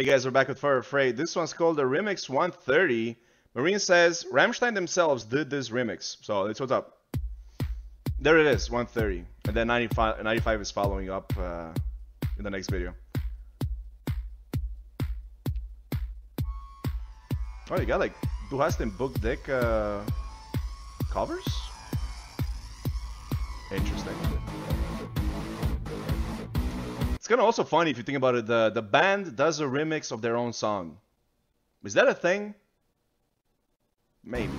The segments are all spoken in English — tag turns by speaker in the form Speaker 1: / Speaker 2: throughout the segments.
Speaker 1: Hey guys, we're back with Feuer Frei. This one's called the Remix 130. Marine says Rammstein themselves did this remix. So that's what's up. There it is, 130. And then 95, 95 is following up uh, in the next video. Oh, you got like Du hast den Bück dich uh, covers? Interesting. It's kind of also funny if you think about it. The the band does a remix of their own song. Is that a thing? Maybe.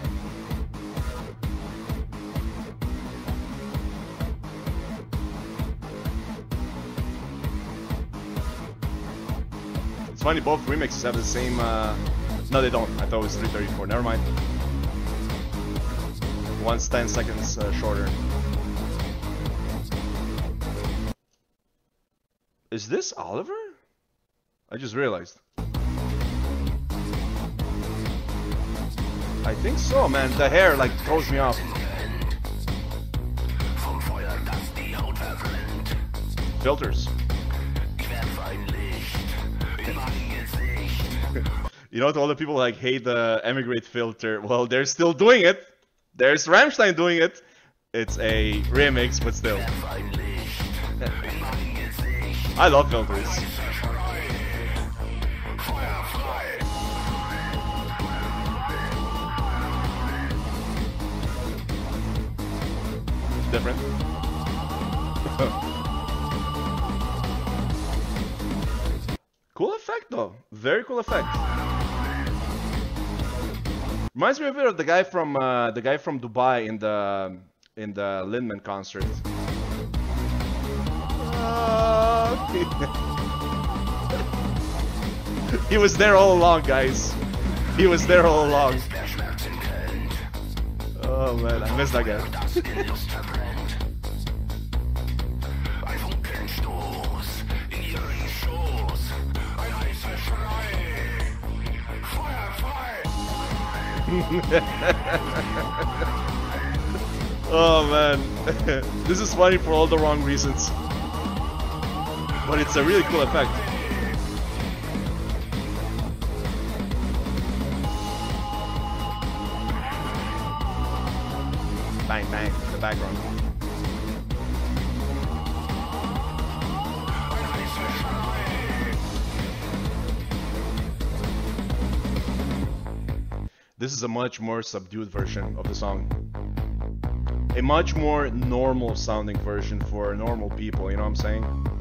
Speaker 1: It's funny, both remixes have the same. Uh... No, they don't. I thought it was 334. Never mind. One's 10 seconds uh, shorter. Is this Oliver? I just realized. I think so, man. The hair like throws me off. Filters. you know, all the people like hate the Emigrate filter. Well, they're still doing it. There's Rammstein doing it. It's a remix, but still. I love filters. Different. cool effect though. Very cool effect. Reminds me a bit of the guy from uh, the guy from Dubai in the in the Lindemann concert. he was there all along, guys. He was there all along. Oh man, I missed that guy. oh man, this is funny for all the wrong reasons. But it's a really cool effect. Bang bang the background. This is a much more subdued version of the song. A much more normal sounding version for normal people, you know what I'm saying?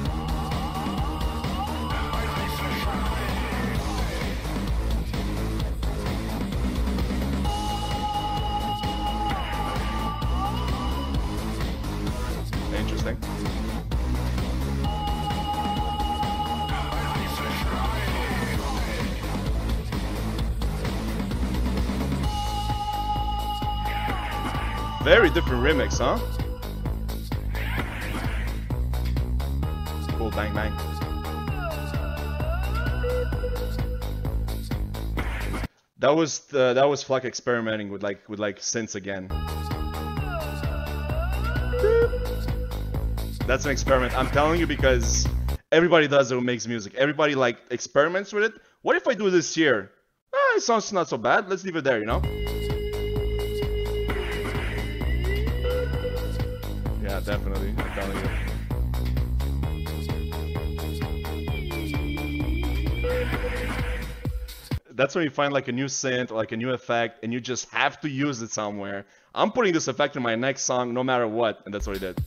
Speaker 1: Very different remix, huh? Cool, bang bang. That was the, that was Flake experimenting with like with like synths again. That's an experiment. I'm telling you because everybody does it who makes music. Everybody like experiments with it. What if I do this here? Ah, it sounds not so bad. Let's leave it there, you know? Yeah, definitely. I'm telling you. That's when you find like a new synth like a new effect and you just have to use it somewhere. I'm putting this effect in my next song no matter what, and that's what I did.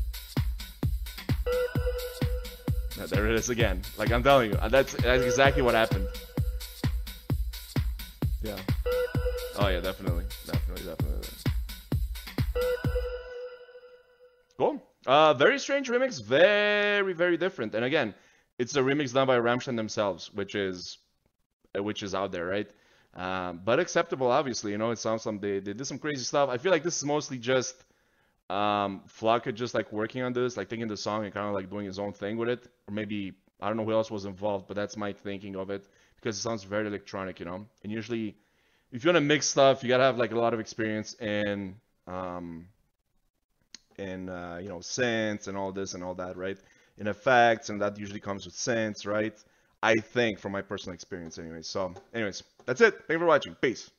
Speaker 1: Yeah, there it is again. Like I'm telling you, that's that's exactly what happened. Yeah. Oh yeah, definitely, Cool. Uh, very strange remix, very very different. And again, it's a remix done by Rammstein themselves, which is which is out there, right? Um, but acceptable, obviously. You know, it sounds like they, they did some crazy stuff. I feel like this is mostly just um, Flake just like working on this, like taking the song and kind of like doing his own thing with it. Or maybe, I don't know who else was involved, but that's my thinking of it because it sounds very electronic, you know? And usually, if you want to mix stuff, you got to have like a lot of experience in, um, in, uh, you know, synths and all this and all that, right? In effects, and that usually comes with synths, right? I think from my personal experience, anyway. So, anyways, that's it. Thank you for watching. Peace.